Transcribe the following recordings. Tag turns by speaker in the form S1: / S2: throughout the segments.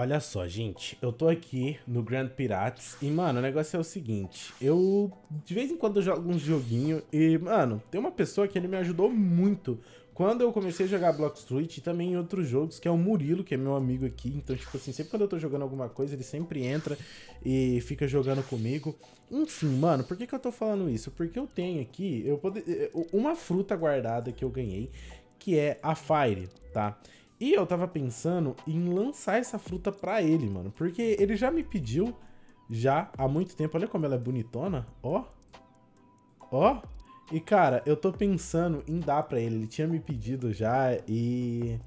S1: Olha só, gente, eu tô aqui no Grand Pirates e, mano, o negócio é o seguinte, eu de vez em quando jogo uns joguinhos e, mano, tem uma pessoa que ele me ajudou muito quando eu comecei a jogar Block Street e também em outros jogos, que é o Murilo, que é meu amigo aqui, então, tipo assim, sempre quando eu tô jogando alguma coisa, ele sempre entra e fica jogando comigo. Enfim, mano, por que que eu tô falando isso? Porque eu tenho aqui, eu pode... uma fruta guardada que eu ganhei, que é a Fire, tá? E eu tava pensando em lançar essa fruta pra ele, mano. Porque ele já me pediu, já há muito tempo. Olha como ela é bonitona. Ó. Ó. E, cara, eu tô pensando em dar pra ele. Ele tinha me pedido já e...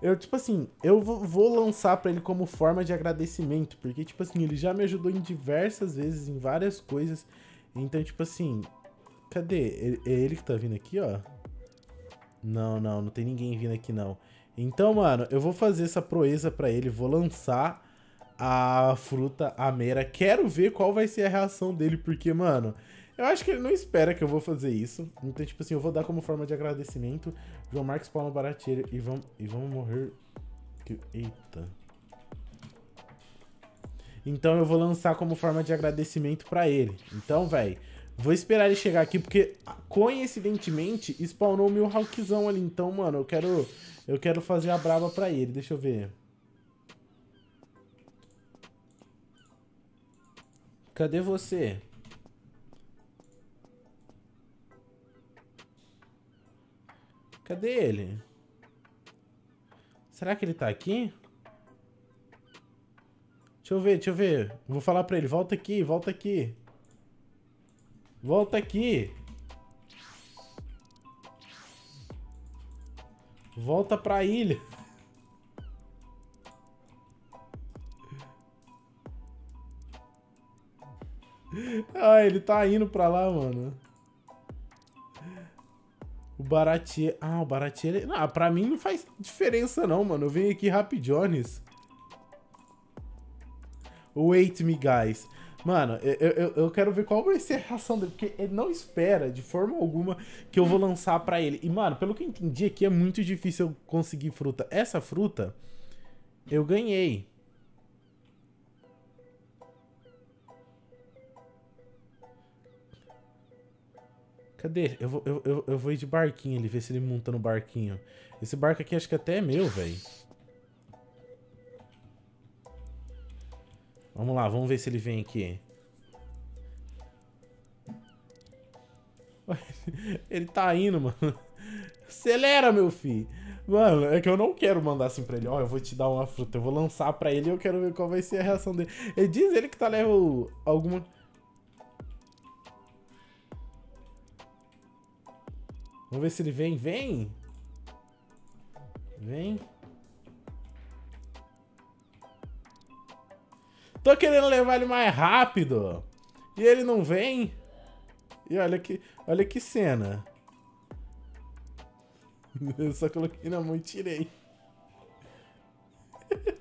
S1: Eu, tipo assim, eu vou lançar pra ele como forma de agradecimento. Porque, tipo assim, ele já me ajudou em diversas vezes, em várias coisas. Então, tipo assim... Cadê? É ele que tá vindo aqui, ó? Não, não, não tem ninguém vindo aqui, não. Então, mano, eu vou fazer essa proeza pra ele, vou lançar a fruta Amera. Quero ver qual vai ser a reação dele, porque, mano, eu acho que ele não espera que eu vou fazer isso. Então, tipo assim, eu vou dar como forma de agradecimento. João Marcos Paulo Barateiro e vamos, e vamos morrer. Eita. Então eu vou lançar como forma de agradecimento pra ele. Então, velho, vou esperar ele chegar aqui, porque coincidentemente spawnou o meu Hawkzão ali. Então, mano, eu quero eu quero fazer a braba pra ele, deixa eu ver. Cadê você? Cadê ele? Será que ele tá aqui? Deixa eu ver, deixa eu ver. Vou falar pra ele, volta aqui, volta aqui. Volta aqui. Volta pra ilha. Ah, ele tá indo pra lá, mano. O Baratier... Ah, o Baratier... Ele... Não, pra mim não faz diferença não, mano. Eu venho aqui Rapidones. Wait me, guys. Mano, eu, eu, eu, quero ver qual vai ser a reação dele, porque ele não espera de forma alguma que eu vou lançar para ele. E, mano, pelo que eu entendi aqui, é muito difícil eu conseguir fruta. Essa fruta, eu ganhei. Cadê? Eu vou, eu, eu, eu vou ir de barquinho ali, ver se ele monta no barquinho. Esse barco aqui acho que até é meu, velho. Vamos lá, vamos ver se ele vem aqui. Ele tá indo, mano. Acelera, meu filho. Mano, é que eu não quero mandar assim pra ele. Ó, eu vou te dar uma fruta. Eu vou lançar pra ele e eu quero ver qual vai ser a reação dele. Ele diz ele que tá levando alguma... Vamos ver se ele vem. Vem! Vem. Tô querendo levar ele mais rápido. E ele não vem. E olha que, olha que cena. Eu só coloquei na mão e tirei.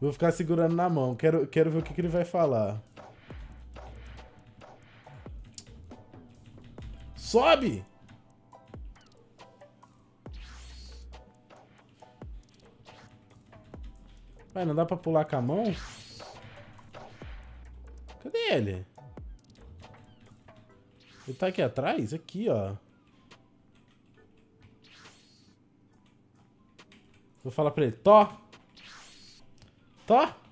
S1: Vou ficar segurando na mão. Quero, quero ver o que, que ele vai falar. Sobe! Vai, não dá pra pular com a mão? Cadê ele? Ele tá aqui atrás? Aqui, ó. Vou falar pra ele. Tó! Tó!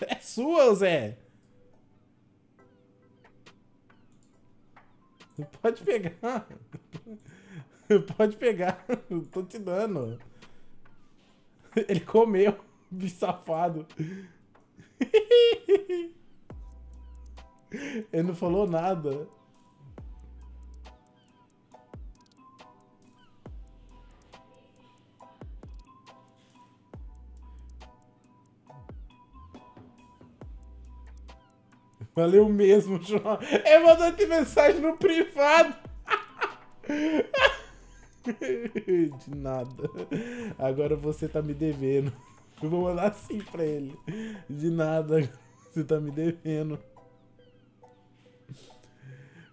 S1: É sua, Zé! Pode pegar. Pode pegar. Tô te dando. Ele comeu, bicho safado. Ele não falou nada. Valeu mesmo, João. Eu mandou-te mensagem no privado. De nada. Agora você tá me devendo. Eu vou mandar assim pra ele. De nada. Você tá me devendo.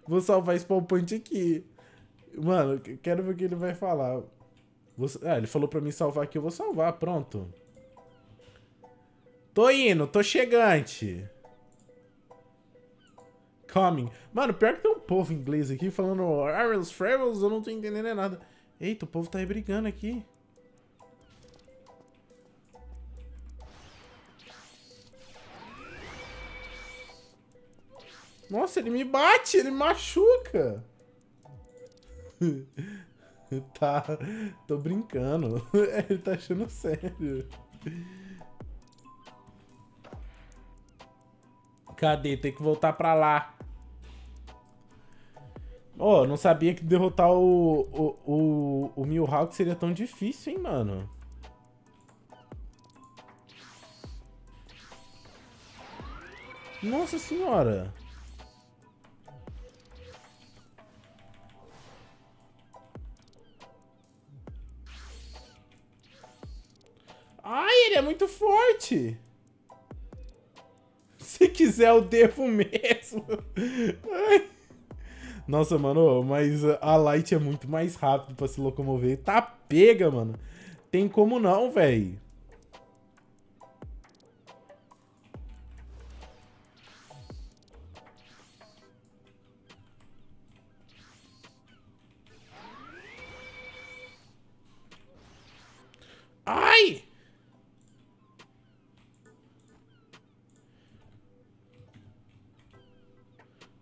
S1: Vou salvar esse point aqui. Mano, quero ver o que ele vai falar. Ah, ele falou pra mim salvar aqui, eu vou salvar, pronto. Tô indo, tô chegante. Coming. Mano, pior que tem um povo inglês aqui falando Arrows, Frevels, eu não tô entendendo nada. Eita, o povo tá aí brigando aqui. Nossa, ele me bate, ele machuca. tá, tô brincando. ele tá achando sério. Cadê? Tem que voltar pra lá. Oh, não sabia que derrotar o, o, o, o Mihawk seria tão difícil, hein, mano. Nossa senhora. Ai, ele é muito forte. Se quiser, eu devo mesmo. Ai. Nossa, mano, mas a Light é muito mais rápido pra se locomover. Tá pega, mano. Tem como não, velho. Ai!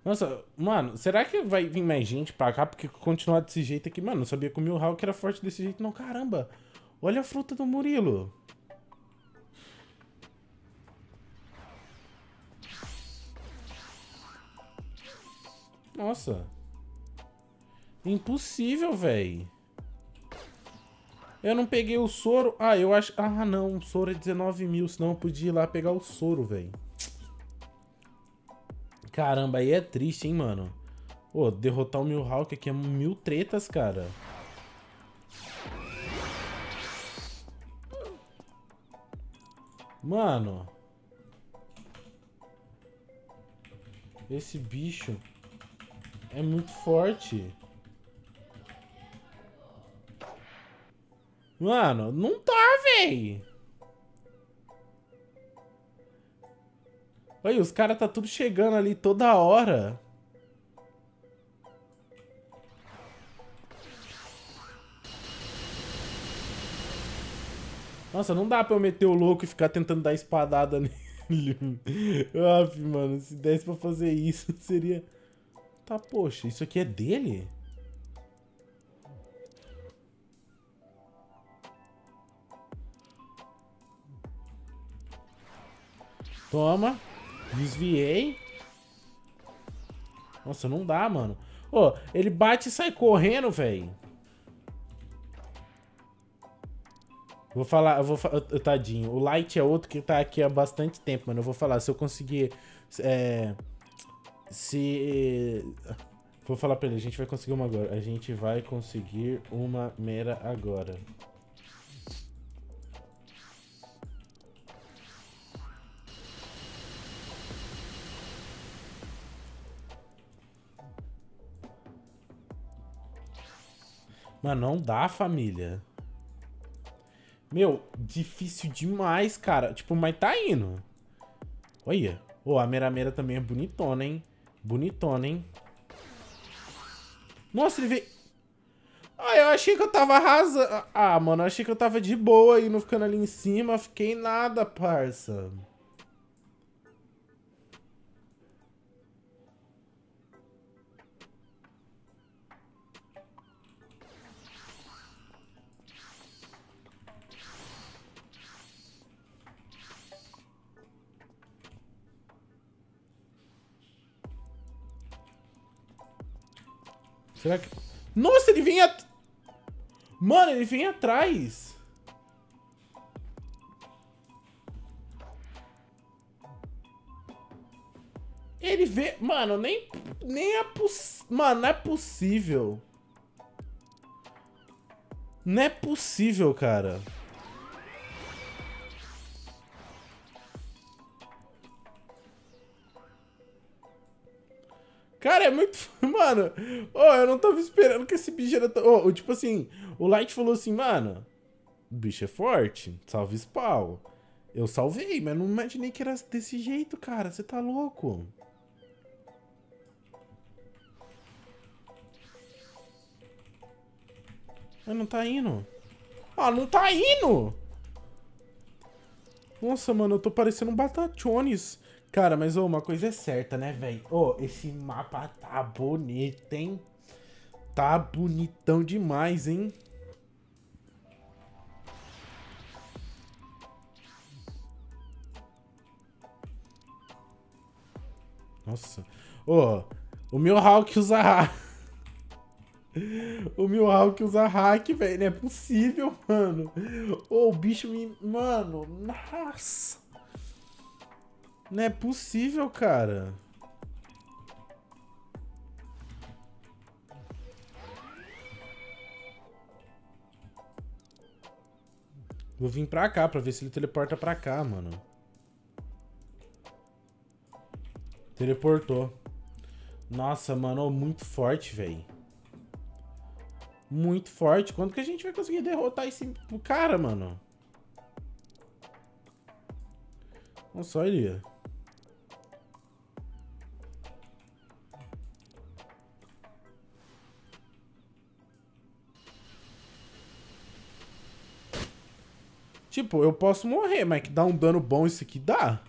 S1: Nossa, mano, será que vai vir mais gente pra cá? Porque continuar desse jeito aqui, mano, não sabia que o Mihawk era forte desse jeito, não. Caramba, olha a fruta do Murilo. Nossa. Impossível, velho. Eu não peguei o soro. Ah, eu acho... Ah, não. O soro é 19 mil, senão eu podia ir lá pegar o soro, velho. Caramba, aí é triste, hein, mano. Pô, derrotar o Mihawk aqui é mil tretas, cara. Mano. Esse bicho é muito forte. Mano, não tá, véi. Olha, os caras tá tudo chegando ali toda hora. Nossa, não dá pra eu meter o louco e ficar tentando dar espadada nele. Aff, mano, se desse pra fazer isso, seria... Tá, poxa, isso aqui é dele? Toma. Desviei. Nossa, não dá, mano. Ô, oh, ele bate e sai correndo, velho. Vou falar, eu vou tadinho. O Light é outro que tá aqui há bastante tempo, mano. Eu vou falar, se eu conseguir é, se vou falar para ele, a gente vai conseguir uma agora. A gente vai conseguir uma mera agora. Mano, não dá, família. Meu, difícil demais, cara. Tipo, mas tá indo. Olha. Ô, oh, a Meramera também é bonitona, hein? Bonitona, hein? Nossa, ele veio... Ah, eu achei que eu tava arrasando. Ah, mano, eu achei que eu tava de boa e não ficando ali em cima. Fiquei nada, parça. Será que... Nossa, ele at... Mano, ele vem atrás. Ele vê... Mano, nem... Nem é possível... Mano, não é possível. Não é possível, cara. Cara, é muito... Mano, oh, eu não tava esperando que esse bicho era tão... Oh, tipo assim, o Light falou assim, mano, o bicho é forte, salve spawn. Eu salvei, mas não imaginei que era desse jeito, cara. Você tá louco. Mas não tá indo. Ah, não tá indo! Nossa, mano, eu tô parecendo um Batachones. Cara, mas uma coisa é certa, né, velho? Ô, esse mapa tá bonito, hein? Tá bonitão demais, hein? Nossa. Ô, o meu Hulk usa hack. o meu Hulk usa hack, velho. Não é possível, mano. Ô, o bicho me... Mano, nossa. Não é possível, cara. Vou vir pra cá pra ver se ele teleporta pra cá, mano. Teleportou. Nossa, mano, muito forte, velho. Muito forte. Quando que a gente vai conseguir derrotar esse cara, mano? Não só ele. Tipo, eu posso morrer, mas que dá um dano bom isso aqui dá.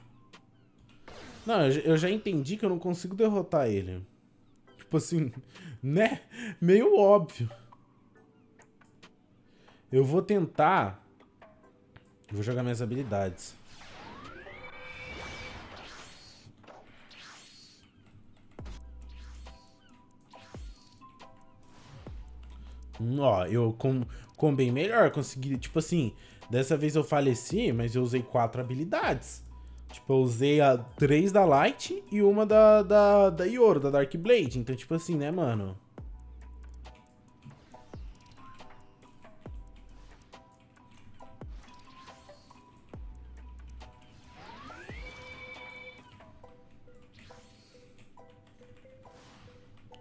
S1: Não, eu já entendi que eu não consigo derrotar ele. Tipo assim, né? Meio óbvio. Eu vou tentar... vou jogar minhas habilidades. Hum, ó, eu com, com bem melhor, consegui, tipo assim, dessa vez eu faleci, mas eu usei quatro habilidades. Tipo, eu usei a três da Light e uma da, da, da Yoro, da Dark Blade. Então, tipo assim, né, mano?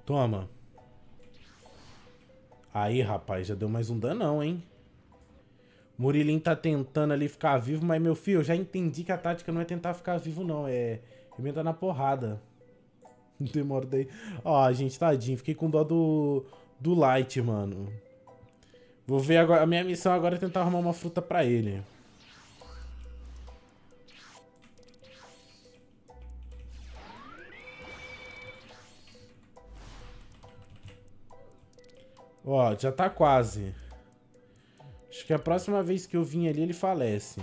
S1: Toma. Aí, rapaz, já deu mais um danão, hein? Murilinho tá tentando ali ficar vivo, mas, meu filho, eu já entendi que a tática não é tentar ficar vivo, não. É emenda na porrada. Demora daí. Ó, gente, tadinho. Fiquei com dó do, do Light, mano. Vou ver agora. A minha missão agora é tentar arrumar uma fruta pra ele. Ó, já tá quase. Acho que a próxima vez que eu vim ali, ele falece.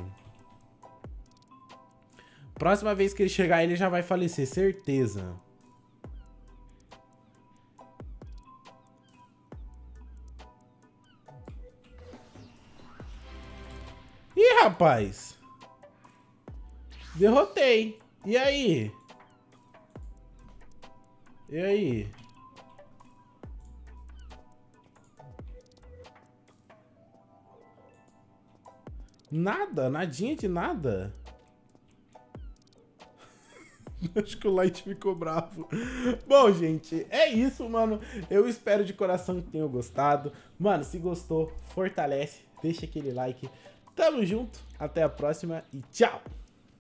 S1: Próxima vez que ele chegar, ele já vai falecer, certeza. Ih, rapaz. Derrotei. E aí? E aí? Nada, nadinha de nada. Acho que o Light ficou bravo. Bom, gente, é isso, mano. Eu espero de coração que tenham gostado. Mano, se gostou, fortalece, deixa aquele like. Tamo junto, até a próxima e tchau!